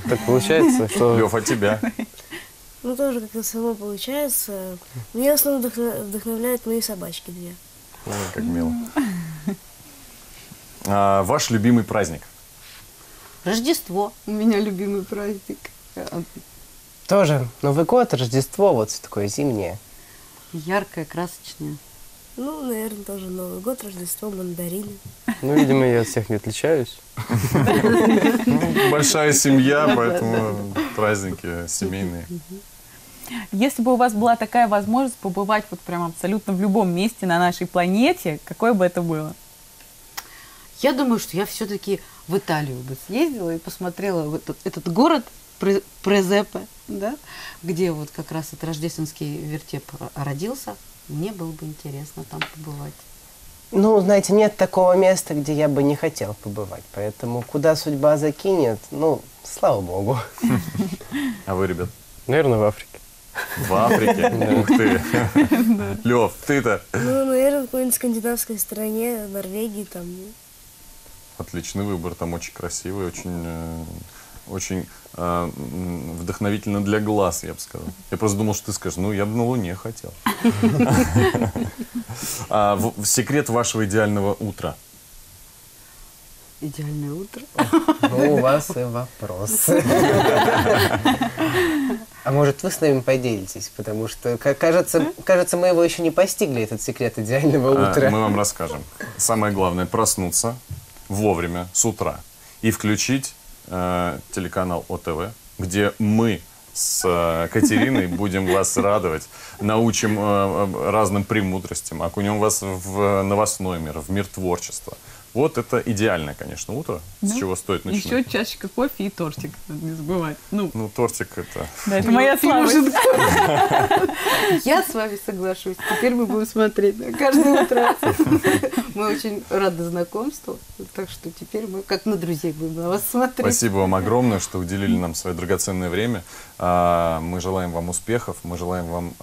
Так получается, что... Лев, от тебя? [LAUGHS] Ну, тоже как-то само получается. Меня в основном вдохно- вдохновляют мои собачки две. Ой, как мило. А, ваш любимый праздник? Рождество у меня любимый праздник. Тоже Новый год, Рождество, вот такое зимнее. Яркое, красочное. Ну, наверное, тоже Новый год, Рождество, мандарины. Ну, видимо, я от всех не отличаюсь. Большая семья, поэтому праздники семейные. Если бы у вас была такая возможность побывать вот прям абсолютно в любом месте на нашей планете, какое бы это было? Я думаю, что я все-таки в Италию бы съездила и посмотрела в этот, этот город Пре- Презепе, да, где вот как раз этот рождественский вертеп ро- родился. Мне было бы интересно там побывать. Ну, знаете, нет такого места, где я бы не хотел побывать. Поэтому куда судьба закинет, ну, слава богу. [LAUGHS] А вы, ребят? Наверное, в Африке. В Африке? Ух ты. Лев, ты-то? Ну, наверное, в какой-нибудь скандинавской стране, Норвегии, там. Отличный выбор, там очень красивый, очень, э, очень э, вдохновительно для глаз, я бы сказал. Я просто думал, что ты скажешь, ну, я бы на Луне хотел. А, секрет вашего идеального утра? Идеальное утро. Ну, у вас и вопросы. [LAUGHS] А может, вы с нами поделитесь? Потому что, ка- кажется, кажется, мы его еще не постигли, этот секрет идеального А, утра. Мы вам расскажем. Самое главное проснуться вовремя с утра и включить э, телеканал ОТВ, где мы с э, Катериной будем вас радовать, научим э, э, разным премудростям, окунем вас в новостной мир, в мир творчества. Вот это идеальное, конечно, утро, с Ну, чего стоит начинать. Еще чашечка кофе и тортик, надо не забывать. Ну, Ну, тортик это... да, это моя слабость. [LAUGHS] Я с вами соглашусь. Теперь мы будем смотреть да, каждое [LAUGHS] утро. Мы очень рады знакомству. Так что теперь мы как на друзей будем на вас смотреть. Спасибо вам огромное, что уделили нам свое драгоценное время. А, Мы желаем вам успехов, мы желаем вам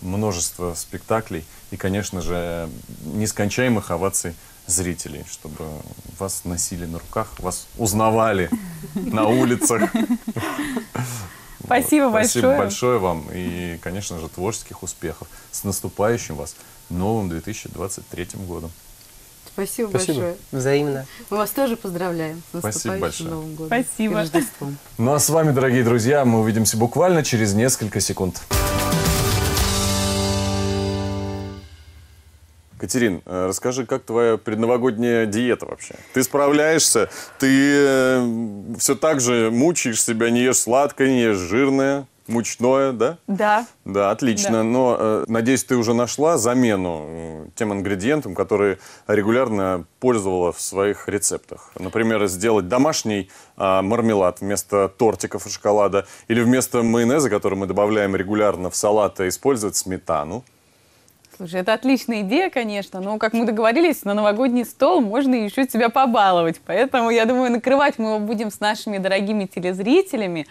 множества спектаклей и, конечно же, нескончаемых оваций зрителей, чтобы вас носили на руках, вас узнавали [LAUGHS] на улицах. Спасибо Вот. Спасибо большое. большое вам и, конечно же, творческих успехов. С наступающим вас новым 2023 годом. Спасибо, Спасибо. большое. Взаимно. Мы вас тоже поздравляем с Спасибо наступающим большое. Новым годом. Спасибо. И Рождеством. Ну а с вами, дорогие друзья, мы увидимся буквально через несколько секунд. Катерин, э, расскажи, как твоя предновогодняя диета вообще? Ты справляешься? Ты все так же мучаешь себя, не ешь сладкое, не ешь жирное, мучное, да? Да. Да, отлично. Да. Но, э, надеюсь, ты уже нашла замену э, тем ингредиентам, которые регулярно пользовала в своих рецептах. Например, сделать домашний а, мармелад вместо тортиков и шоколада. Или вместо майонеза, который мы добавляем регулярно в салаты, использовать сметану. Слушай, это отличная идея, конечно, но, как мы договорились, на новогодний стол можно еще себя побаловать. Поэтому, я думаю, накрывать мы его будем с нашими дорогими телезрителями.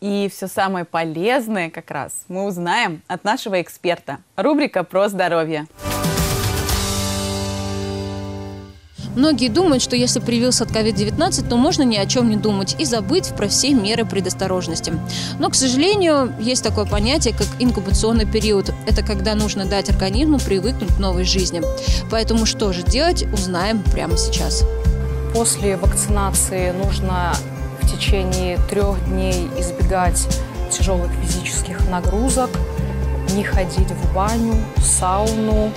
И все самое полезное как раз мы узнаем от нашего эксперта. Рубрика про здоровье. Многие думают, что если привился от COVID-19, то можно ни о чем не думать и забыть про все меры предосторожности. Но, к сожалению, есть такое понятие, как инкубационный период. Это когда нужно дать организму привыкнуть к новой жизни. Поэтому что же делать, узнаем прямо сейчас. После вакцинации нужно в течение трех дней избегать тяжелых физических нагрузок, не ходить в баню, сауну,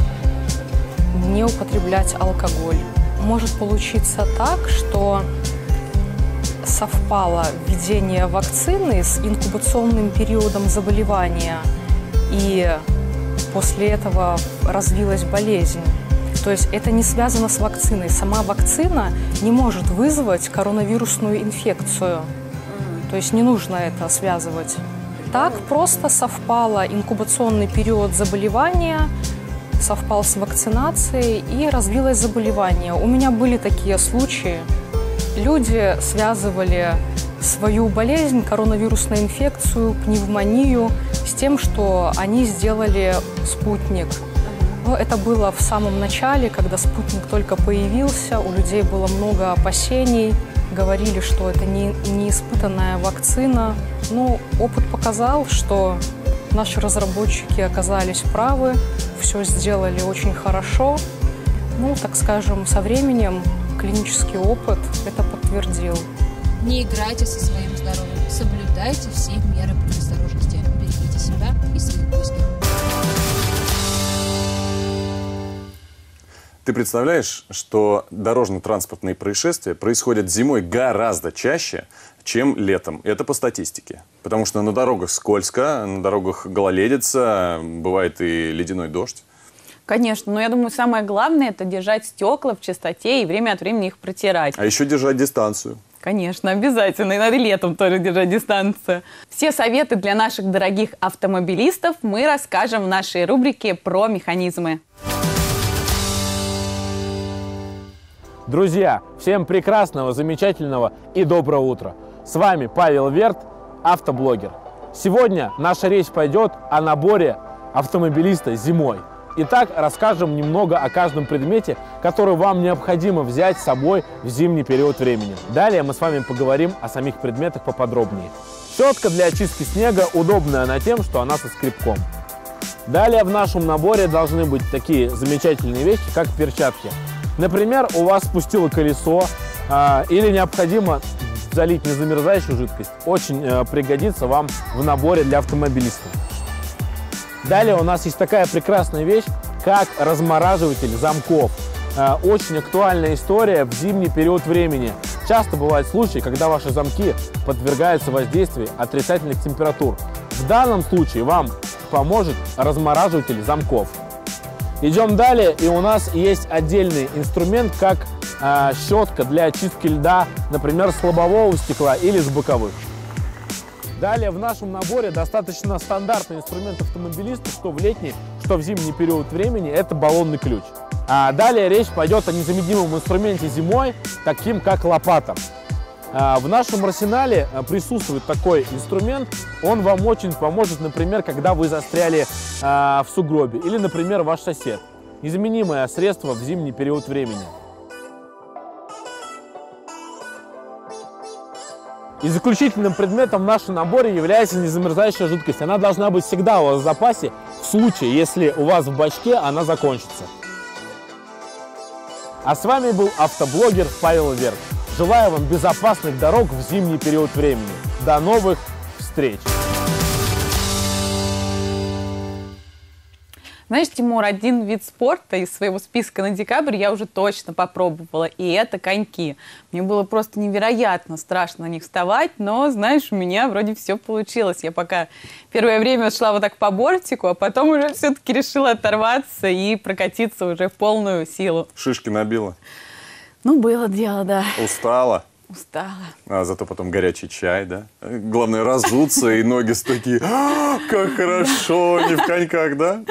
не употреблять алкоголь. Может получиться так, что совпало введение вакцины с инкубационным периодом заболевания, и после этого развилась болезнь. То есть это не связано с вакциной. Сама вакцина не может вызвать коронавирусную инфекцию. То есть не нужно это связывать. Так просто совпало инкубационный период заболевания, совпал с вакцинацией и развилось заболевание. У меня были такие случаи. Люди связывали свою болезнь, коронавирусную инфекцию, пневмонию с тем, что они сделали спутник. Но это было в самом начале, когда спутник только появился, у людей было много опасений, говорили, что это не, не испытанная вакцина. Но опыт показал, что наши разработчики оказались правы, все сделали очень хорошо. Ну, так скажем, со временем клинический опыт это подтвердил. Не играйте со своим здоровьем, соблюдайте все меры Ты представляешь, что дорожно-транспортные происшествия происходят зимой гораздо чаще, чем летом. Это по статистике. Потому что на дорогах скользко, на дорогах гололедица, бывает и ледяной дождь. Конечно, но я думаю, самое главное это держать стекла в чистоте и время от времени их протирать. А еще держать дистанцию. Конечно, обязательно. И надо летом тоже держать дистанцию. Все советы для наших дорогих автомобилистов мы расскажем в нашей рубрике про механизмы. Друзья, всем прекрасного, замечательного и доброго утра. С вами Павел Верт, автоблогер. Сегодня наша речь пойдет о наборе автомобилиста зимой. Итак, расскажем немного о каждом предмете, который вам необходимо взять с собой в зимний период времени. Далее мы с вами поговорим о самих предметах поподробнее. Щетка для очистки снега удобная она тем, что она со скребком. Далее в нашем наборе должны быть такие замечательные вещи, как перчатки. Например, у вас спустило колесо а, или необходимо залить незамерзающую жидкость. Очень э, пригодится вам в наборе для автомобилистов. Далее у нас есть такая прекрасная вещь, как размораживатель замков. Э, очень актуальная история в зимний период времени. Часто бывают случаи, когда ваши замки подвергаются воздействию отрицательных температур. В данном случае вам поможет размораживатель замков. Идем далее, и у нас есть отдельный инструмент, как э, щетка для очистки льда, например, с лобового стекла или с боковых. Далее в нашем наборе достаточно стандартный инструмент автомобилиста, что в летний, что в зимний период времени, это баллонный ключ. А далее речь пойдет о незаменимом инструменте зимой, таким как лопата. А, В нашем арсенале а, присутствует такой инструмент. Он вам очень поможет, например, когда вы застряли а, в сугробе или, например, ваш сосед. Незаменимое средство в зимний период времени. И заключительным предметом в нашем наборе является незамерзающая жидкость. Она должна быть всегда у вас в запасе, в случае, если у вас в бачке она закончится. А с вами был автоблогер Павел Верт. Желаю вам безопасных дорог в зимний период времени. До новых встреч! Знаешь, Тимур, один вид спорта из своего списка на декабрь я уже точно попробовала, и это коньки. Мне было просто невероятно страшно на них вставать, но, знаешь, у меня вроде все получилось. Я пока первое время шла вот так по бортику, а потом уже все-таки решила оторваться и прокатиться уже в полную силу. Шишки набила. Ну, было дело, да. Устала. Устала. А зато потом горячий чай, да? Главное разуться, и ноги такие, «А, как хорошо, не в коньках, да?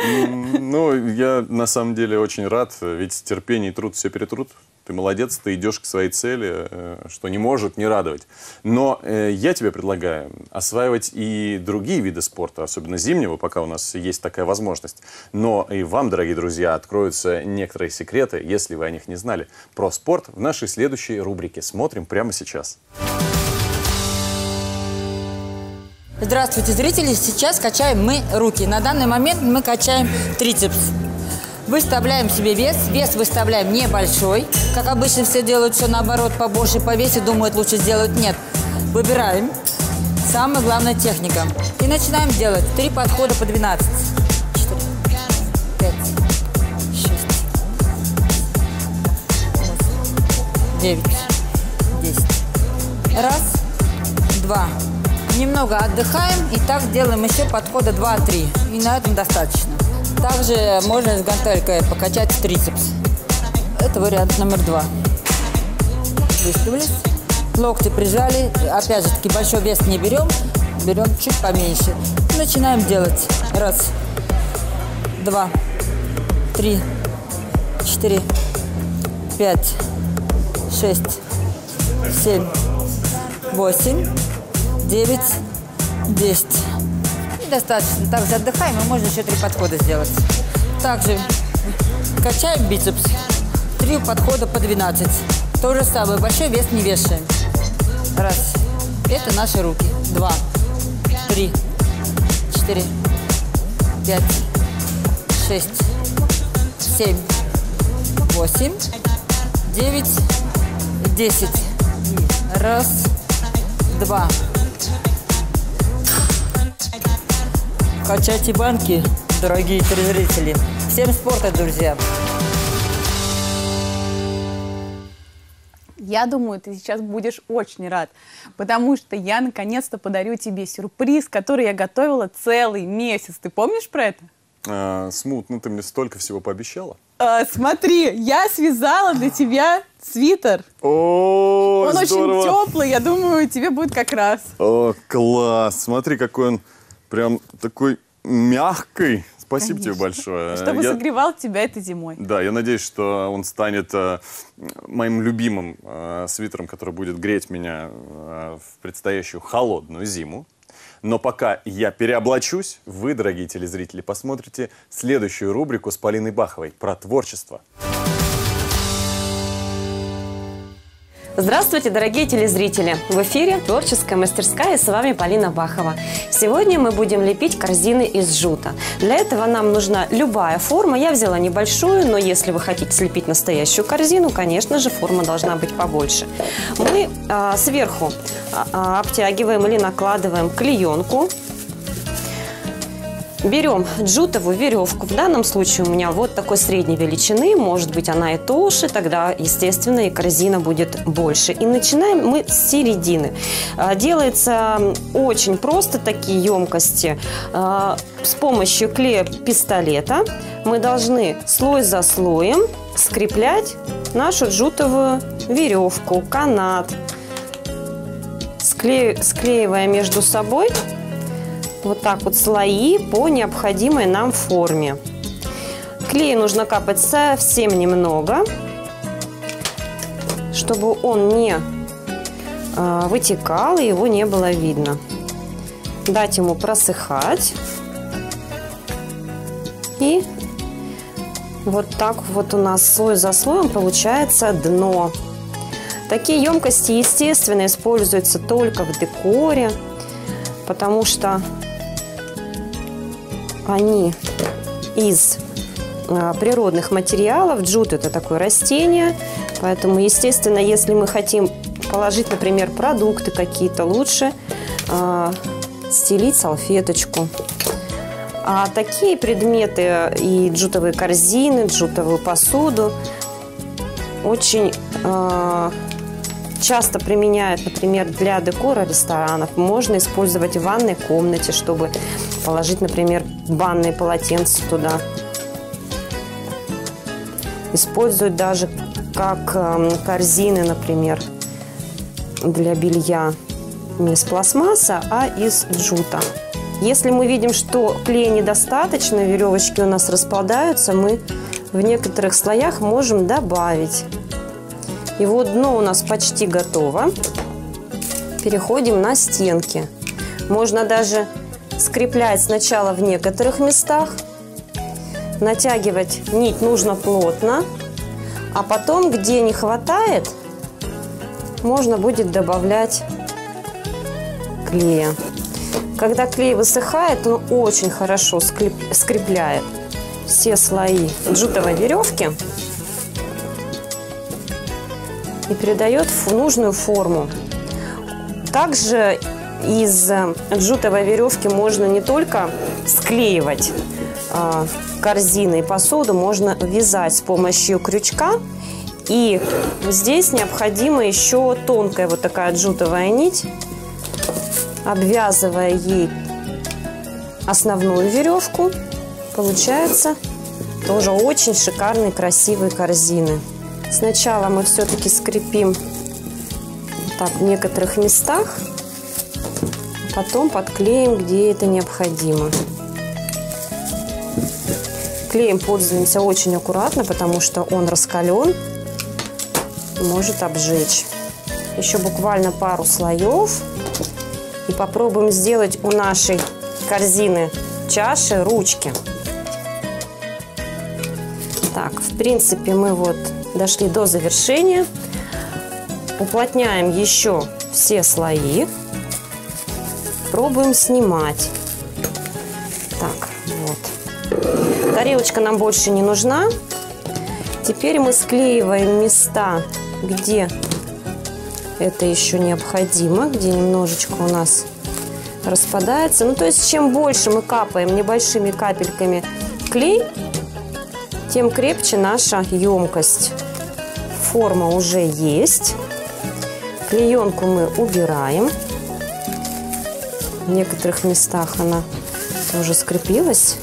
Ну, я на самом деле очень рад, ведь терпение и труд все перетрут. Ты молодец, ты идешь к своей цели, э, что не может не радовать. Но э, я тебе предлагаю осваивать и другие виды спорта, особенно зимнего, пока у нас есть такая возможность. Но и вам, дорогие друзья, откроются некоторые секреты, если вы о них не знали, про спорт в нашей следующей рубрике. Смотрим прямо сейчас. Здравствуйте, зрители! Сейчас качаем мы руки. На данный момент мы качаем трицепс. Выставляем себе вес. Вес выставляем небольшой. Как обычно все делают все наоборот, побольше по весе, думают лучше сделать. Нет. Выбираем. Самая главная техника. И начинаем делать. Три подхода по 12. Четыре. Пять. Шесть. девять, десять. Раз, два. Немного отдыхаем и так делаем еще подхода два-три. И на этом достаточно. Также можно с гантелькой покачать трицепс. Это вариант номер два. Выставились. Локти прижали. Опять же таки большой вес не берем. Берем чуть поменьше. Начинаем делать. Раз, два, три, четыре, пять, шесть, семь, восемь, девять, десять. Достаточно. Также отдыхаем, и можно еще три подхода сделать. Также качаем бицепс. Три подхода по 12. То же самое. Большой вес не вешаем. Раз. Это наши руки. Два. Три. Четыре. Пять. Шесть. Семь. Восемь. Девять. Десять. Раз. Два. Качайте банки, дорогие телезрители. Всем спорта, друзья! Я думаю, ты сейчас будешь очень рад, потому что я наконец-то подарю тебе сюрприз, который я готовила целый месяц. Ты помнишь про это? А, Смут, ну ты мне столько всего пообещала. А, смотри, я связала для тебя свитер. О, Он здорово. очень теплый, я думаю, тебе будет как раз. О, класс! Смотри, какой он прям такой мягкий. Спасибо тебе большое. Чтобы Я- согревал тебя этой зимой. Да, я надеюсь, что он станет э, моим любимым э, свитером, который будет греть меня э, в предстоящую холодную зиму. Но пока я переоблачусь, вы, дорогие телезрители, посмотрите следующую рубрику с Полиной Баховой про творчество. Здравствуйте, дорогие телезрители! В эфире творческая мастерская и с вами Полина Бахова. Сегодня мы будем лепить корзины из жута. Для этого нам нужна любая форма. Я взяла небольшую, но если вы хотите слепить настоящую корзину, конечно же, форма должна быть побольше. Мы а, сверху а, обтягиваем или накладываем клеенку. Берем джутовую веревку. В данном случае у меня вот такой средней величины. Может быть, она и толще. Тогда, естественно, и корзина будет больше. И начинаем мы с середины. А, Делается очень просто такие емкости. А, С помощью клея пистолета мы должны слой за слоем скреплять нашу джутовую веревку, канат. Скле- Склеивая между собой вот так вот слои по необходимой нам форме. Клей нужно капать совсем немного, чтобы он не а, вытекал и его не было видно. Дать ему просыхать. И вот так вот у нас слой за слоем получается дно. Такие емкости, естественно, используются только в декоре, потому что они из а, природных материалов. Джут – это такое растение, поэтому, естественно, если мы хотим положить, например, продукты какие-то, лучше а, стелить салфеточку. А такие предметы и джутовые корзины, джутовую посуду очень а, часто применяют, например, для декора ресторанов. Можно использовать в ванной комнате, чтобы положить, например, банные полотенца туда. Используют даже как эм, корзины, например, для белья не из пластмасса, а из джута. Если мы видим, что клея недостаточно, веревочки у нас распадаются, мы в некоторых слоях можем добавить. И вот дно у нас почти готово. Переходим на стенки. Можно даже скреплять сначала в некоторых местах. Натягивать нить нужно плотно. А потом, где не хватает, можно будет добавлять клея. Когда клей высыхает, он очень хорошо скрепляет все слои джутовой веревки и передает нужную форму. Также из э, джутовой веревки можно не только склеивать а, корзины и посуду, можно вязать с помощью крючка. И здесь необходима еще тонкая вот такая джутовая нить, обвязывая ей основную веревку, получается тоже очень шикарные, красивые корзины. Сначала мы все-таки скрепим так в некоторых местах, потом подклеим, где это необходимо. Клеем пользуемся очень аккуратно, потому что он раскален, может обжечь. Еще буквально пару слоев. И попробуем сделать у нашей корзины чаши ручки. Так, в принципе, мы вот дошли до завершения. Уплотняем еще все слои. Пробуем снимать. Так, вот. Тарелочка нам больше не нужна. Теперь мы склеиваем места, где это еще необходимо, где немножечко у нас распадается. Ну, то есть, чем больше мы капаем небольшими капельками клей, тем крепче наша емкость. Форма уже есть. Клеенку мы убираем. В некоторых местах она тоже скрепилась.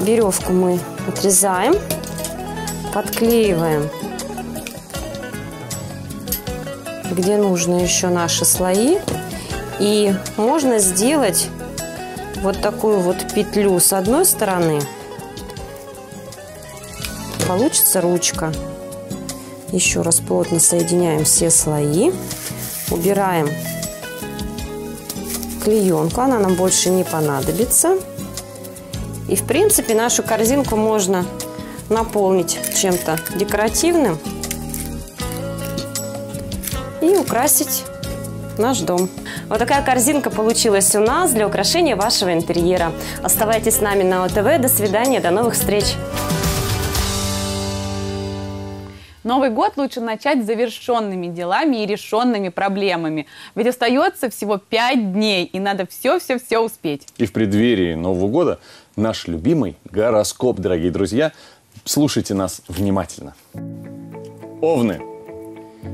Веревку мы отрезаем, подклеиваем, где нужно еще наши слои. И можно сделать вот такую вот петлю с одной стороны. Получится ручка. Еще раз плотно соединяем все слои. Убираем клеенку, она нам больше не понадобится. И в принципе нашу корзинку можно наполнить чем-то декоративным и украсить наш дом. Вот такая корзинка получилась у нас для украшения вашего интерьера. Оставайтесь с нами на ОТВ. До свидания, до новых встреч! Новый год лучше начать с завершенными делами и решенными проблемами. Ведь остается всего 5 дней, и надо все-все-все успеть. И в преддверии Нового года наш любимый гороскоп, дорогие друзья. Слушайте нас внимательно. Овны.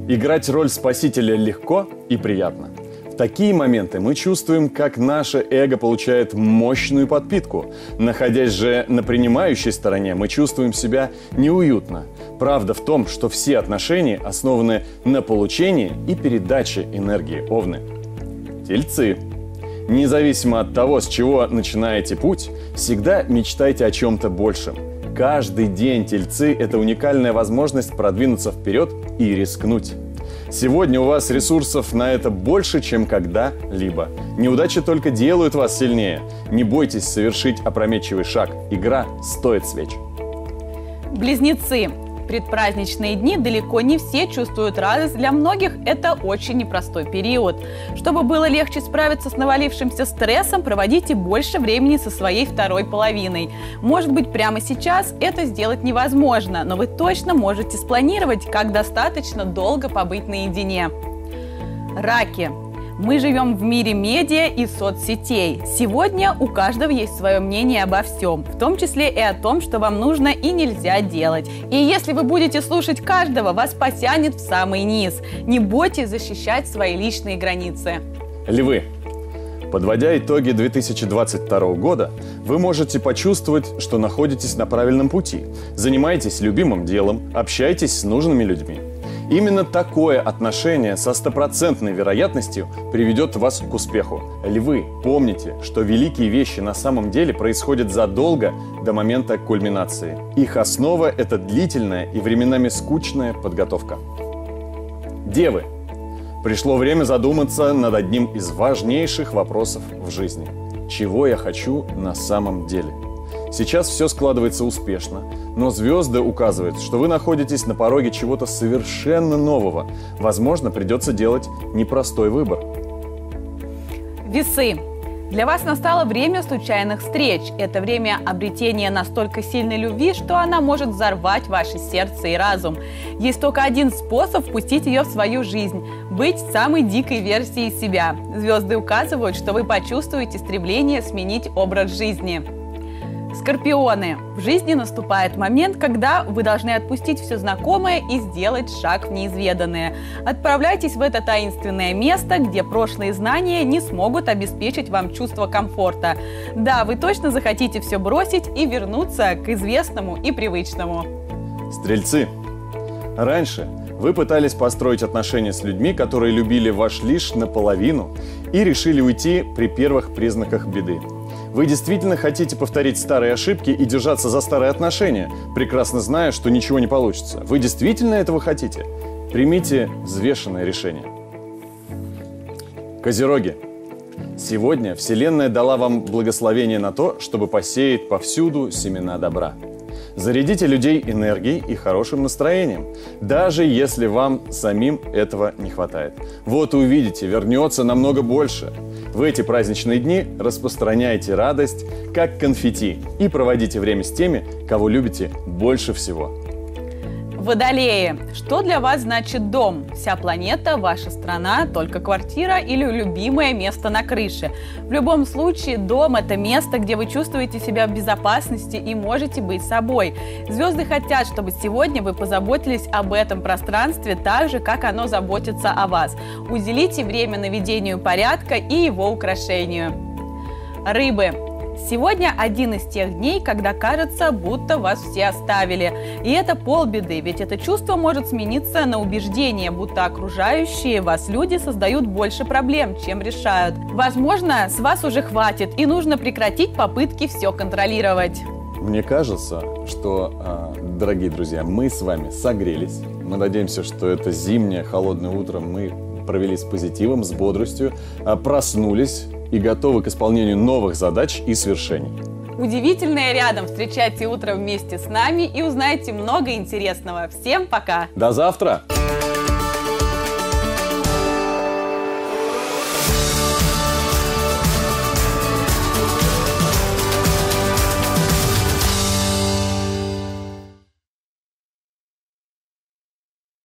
Играть роль спасителя легко и приятно. Такие моменты мы чувствуем, как наше эго получает мощную подпитку. Находясь же на принимающей стороне, мы чувствуем себя неуютно. Правда в том, что все отношения основаны на получении и передаче энергии Овны. Тельцы. Независимо от того, с чего начинаете путь, всегда мечтайте о чем-то большем. Каждый день тельцы – это уникальная возможность продвинуться вперед и рискнуть. Сегодня у вас ресурсов на это больше, чем когда-либо. Неудачи только делают вас сильнее. Не бойтесь совершить опрометчивый шаг. Игра стоит свеч. Близнецы. Предпраздничные дни далеко не все чувствуют радость. Для многих это очень непростой период. Чтобы было легче справиться с навалившимся стрессом, проводите больше времени со своей второй половиной. Может быть, прямо сейчас это сделать невозможно, но вы точно можете спланировать, как достаточно долго побыть наедине. Раки. Мы живем в мире медиа и соцсетей. Сегодня у каждого есть свое мнение обо всем, в том числе и о том, что вам нужно и нельзя делать. И если вы будете слушать каждого, вас потянет в самый низ. Не бойтесь защищать свои личные границы. Львы. Подводя итоги 2022 года, вы можете почувствовать, что находитесь на правильном пути. Занимайтесь любимым делом, общайтесь с нужными людьми. Именно такое отношение со стопроцентной вероятностью приведет вас к успеху. Львы, помните, что великие вещи на самом деле происходят задолго до момента кульминации. Их основа – это длительная и временами скучная подготовка. Девы. Пришло время задуматься над одним из важнейших вопросов в жизни. Чего я хочу на самом деле? Сейчас все складывается успешно, но звезды указывают, что вы находитесь на пороге чего-то совершенно нового. Возможно, придется делать непростой выбор. Весы. Для вас настало время случайных встреч. Это время обретения настолько сильной любви, что она может взорвать ваше сердце и разум. Есть только один способ впустить ее в свою жизнь – быть самой дикой версией себя. Звезды указывают, что вы почувствуете стремление сменить образ жизни. Скорпионы. В жизни наступает момент, когда вы должны отпустить все знакомое и сделать шаг в неизведанное. Отправляйтесь в это таинственное место, где прошлые знания не смогут обеспечить вам чувство комфорта. Да, вы точно захотите все бросить и вернуться к известному и привычному. Стрельцы. Раньше вы пытались построить отношения с людьми, которые любили ваш лишь наполовину и решили уйти при первых признаках беды. Вы действительно хотите повторить старые ошибки и держаться за старые отношения, прекрасно зная, что ничего не получится. Вы действительно этого хотите? Примите взвешенное решение. Козероги. Сегодня Вселенная дала вам благословение на то, чтобы посеять повсюду семена добра. Зарядите людей энергией и хорошим настроением, даже если вам самим этого не хватает. Вот увидите, вернется намного больше. В эти праздничные дни распространяйте радость, как конфетти, и проводите время с теми, кого любите больше всего. Водолеи. Что для вас значит дом? Вся планета, ваша страна, только квартира или любимое место на крыше? В любом случае, дом – это место, где вы чувствуете себя в безопасности и можете быть собой. Звезды хотят, чтобы сегодня вы позаботились об этом пространстве так же, как оно заботится о вас. Уделите время наведению порядка и его украшению. Рыбы. Сегодня один из тех дней, когда кажется, будто вас все оставили. И это полбеды, ведь это чувство может смениться на убеждение, будто окружающие вас люди создают больше проблем, чем решают. Возможно, с вас уже хватит, и нужно прекратить попытки все контролировать. Мне кажется, что, а, дорогие друзья, мы с вами согрелись. Мы надеемся, что это зимнее холодное утро мы провели с позитивом, с бодростью, а, проснулись и готовы к исполнению новых задач и свершений. Удивительное рядом. Встречайте утро вместе с нами и узнайте много интересного. Всем пока! До завтра!